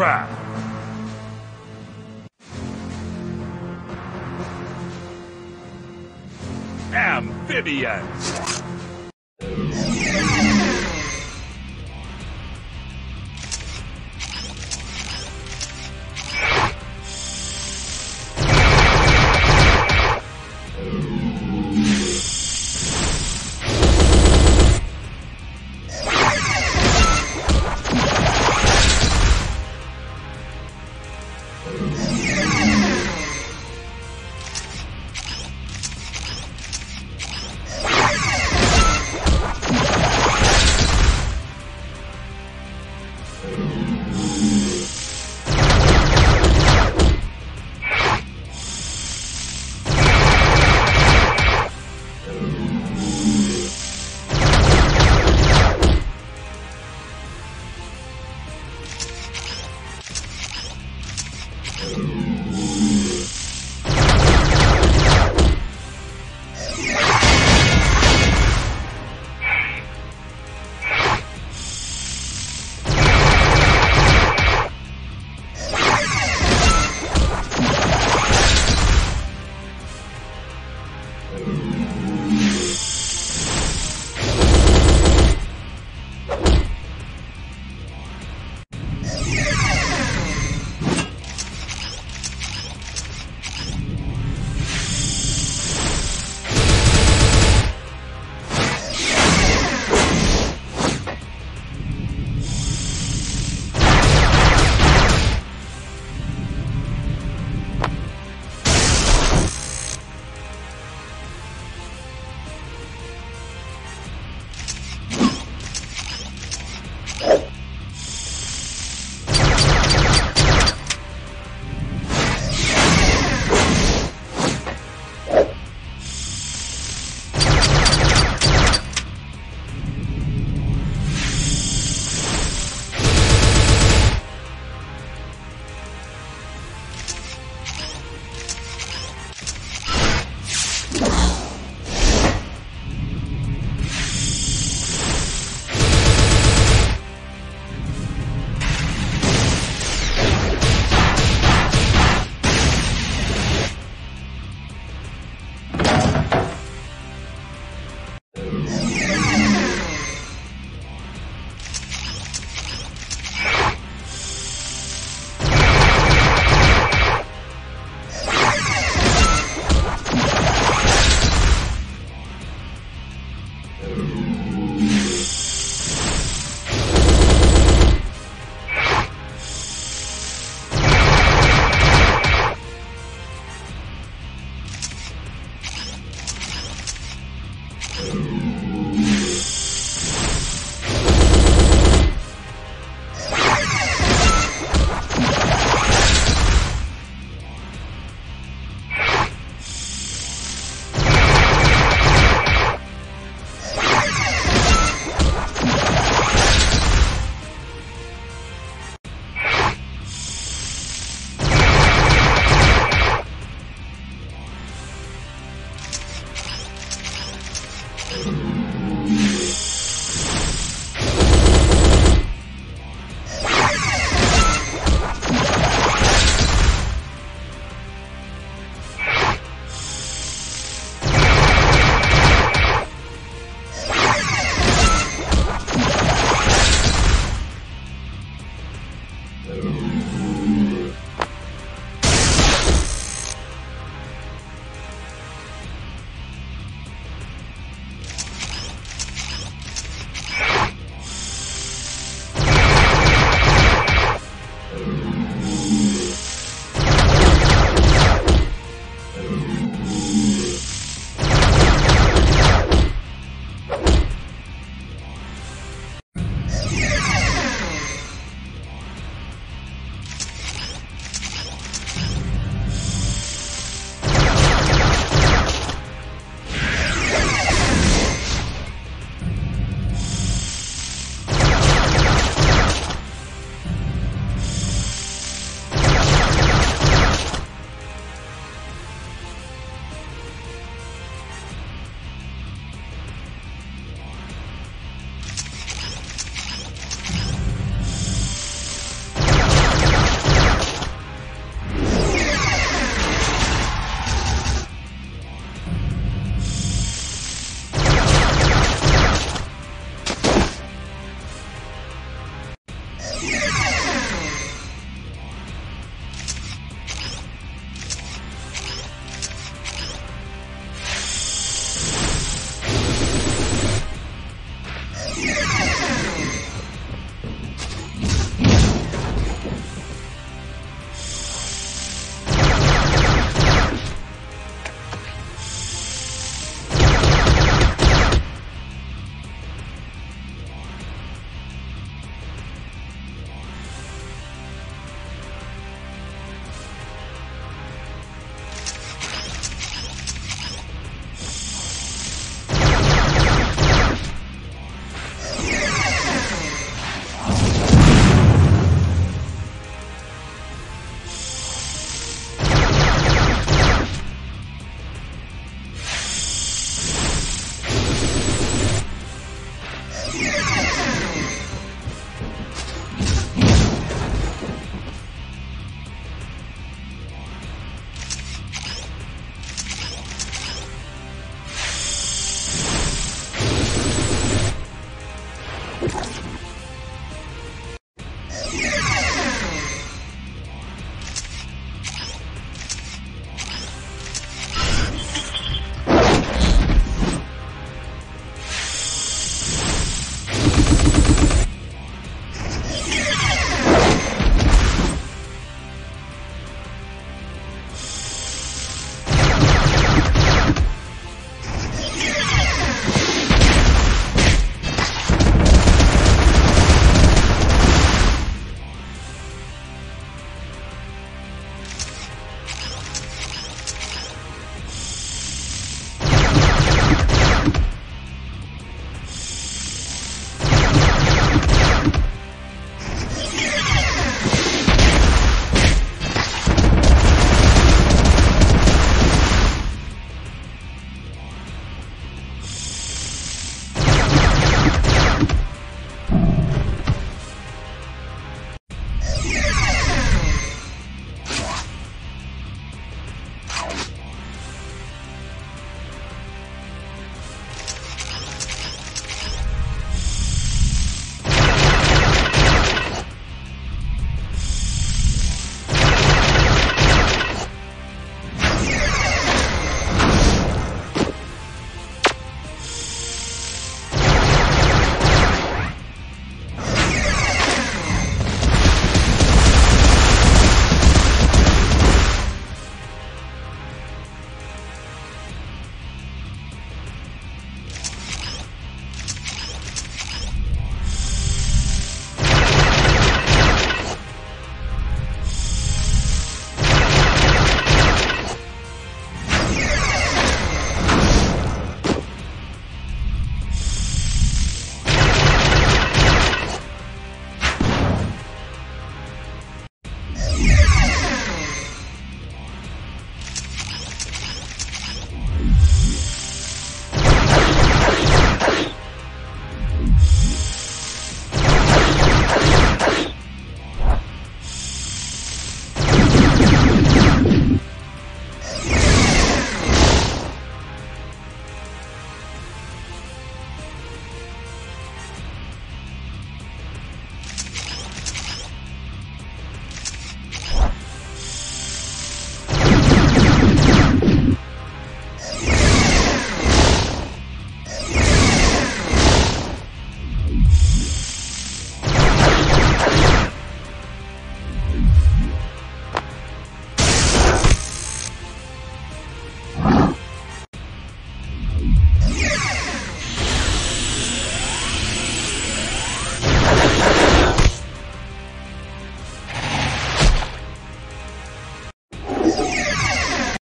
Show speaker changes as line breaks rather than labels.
wrath. Amphibians! Yeah.